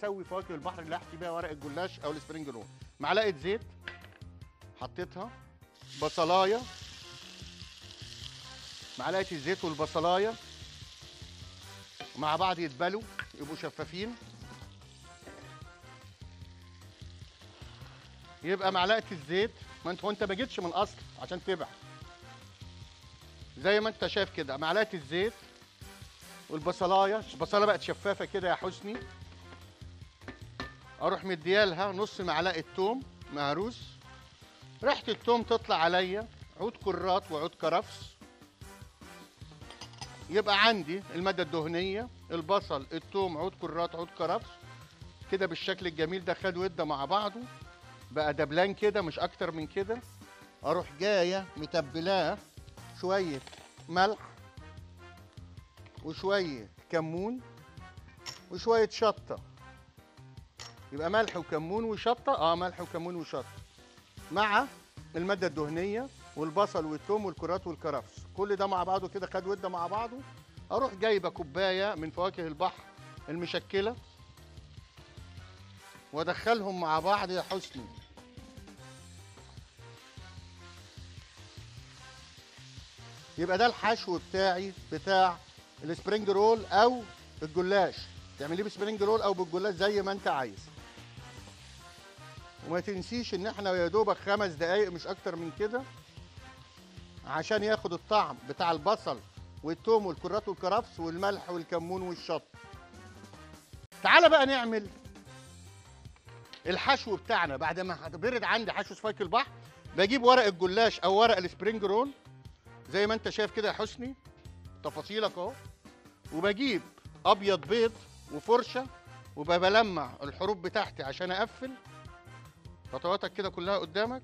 أسوي فواكه البحر اللي احشي بيها ورق الجلاش أو السبرينج رول. معلقة زيت حطيتها. بصلاية. معلقة الزيت والبصلاية. مع بعض يتبلوا يبقوا شفافين. يبقى معلقة الزيت ما انت وانت ما جيتش من الأصل عشان تبع زي ما انت شايف كده معلقة الزيت والبصلاية. البصلاية بقت شفافة كده يا حسني. أروح مديالها نص معلقة توم مهروس ريحة التوم تطلع عليا. عود كرات وعود كرفس. يبقى عندي المادة الدهنية البصل التوم عود كرات عود كرفس. كده بالشكل الجميل ده خد ودة مع بعضه. بقى دبلان كده مش أكتر من كده. أروح جاية متبلاه شوية ملح وشوية كمون وشوية شطة. يبقى ملح وكمون وشطة. آه ملح وكمون وشطة. مع المادة الدهنية والبصل والثوم والكرات والكرفس. كل ده مع بعضه كده خد وده مع بعضه. أروح جايبة كوباية من فواكه البحر المشكلة وأدخلهم مع بعض يا حسني. يبقى ده الحشو بتاعي بتاع ال spring roll أو الجلاش. تعمليه ب spring roll أو بالجلاش زي ما أنت عايز. وما تنسيش إن إحنا يا دوبك خمس دقايق مش أكتر من كده عشان ياخد الطعم بتاع البصل والثوم والكرات والكرفس والملح والكمون والشطة تعالى بقى نعمل الحشو بتاعنا. بعد ما برد عندي حشو فواكه البحر بجيب ورق الجلاش أو ورق ال spring roll. زي ما أنت شايف كده يا حسني تفاصيلك أهو. وبجيب أبيض بيض وفرشة وبلمع الحروف بتاعتي عشان أقفل. خطواتك كده كلها قدامك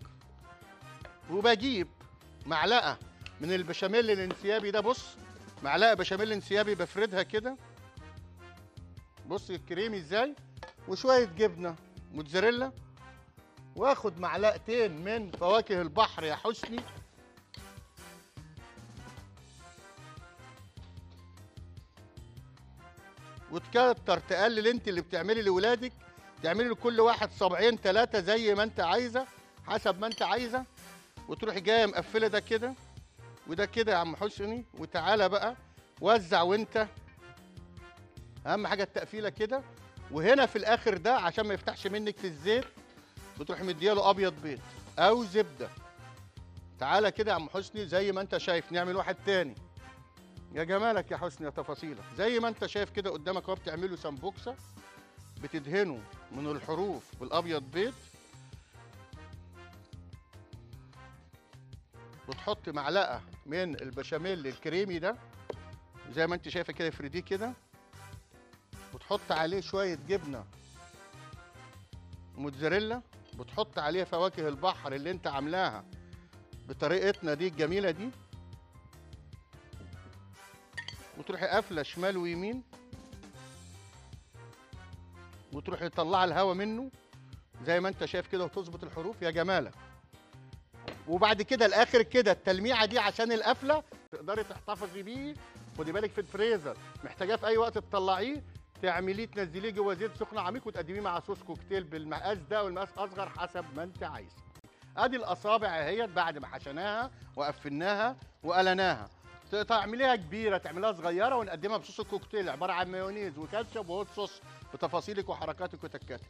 وبجيب معلقة من البشاميل الانسيابي ده. بص معلقة بشاميل انسيابي بفردها كده. بص الكريمي إزاي؟ وشوية جبنة موتزاريلا. واخد معلقتين من فواكه البحر يا حسني. وتكتر تقلل انت اللي بتعملي لاولادك تعملي لكل واحد صبعين ثلاثة زي ما انت عايزة حسب ما انت عايزة. وتروحي جاية مقفلة ده كده وده كده يا عم حسني. وتعالى بقى وزع وانت. أهم حاجة التقفيلة كده. وهنا في الآخر ده عشان ما يفتحش منك في الزيت بتروحي مدياله أبيض بيض أو زبدة. تعالى كده يا عم حسني زي ما انت شايف نعمل واحد تاني. يا جمالك يا حسني يا تفاصيلك. زي ما انت شايف كده قدامك أهو بتعمله سمبوكسة. بتدهنه من الحروف بالأبيض بيض. وتحط معلقة من البشاميل الكريمي ده زي ما انت شايفة كده افرديه كده. وتحط عليه شوية جبنة موتزاريلا. بتحط عليه فواكه البحر اللي انت عاملاها بطريقتنا دي الجميلة دي. وتروحي قافلة شمال ويمين. وتروحي تطلعي الهواء منه زي ما انت شايف كده وتظبط الحروف يا جمالك وبعد كده الآخر كده التلميعة دي عشان القفلة تقدري تحتفظي بيه. خدي بالك في الفريزر محتاجاه في أي وقت تطلعيه. تعمليه تنزليه جوه زيت سخن عميق وتقدميه مع صوص كوكتيل بالمقاس ده والمقاس أصغر حسب ما انت عايز أدي الأصابع أهيت بعد ما حشيناها وقفلناها وقلناها. تعمليها كبيرة تعمليها صغيرة ونقدمها بصوص الكوكتيل عبارة عن مايونيز وكاتشب وهوت صوص بتفاصيلك وحركاتك وتكاتك.